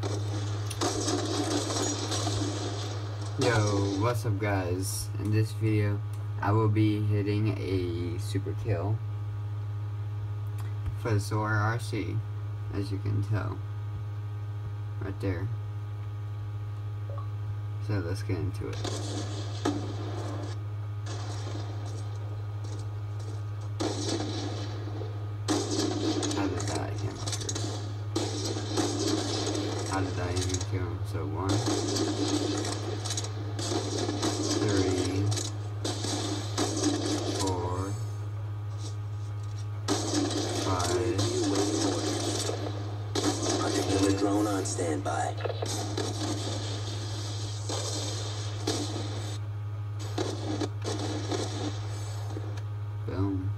Yo, what's up guys? In this video, I will be hitting a super kill for the SoaR RC, as you can tell, right there. So let's get into it. holiday income, so one, three, four, five. Project Killer drone on standby. Boom.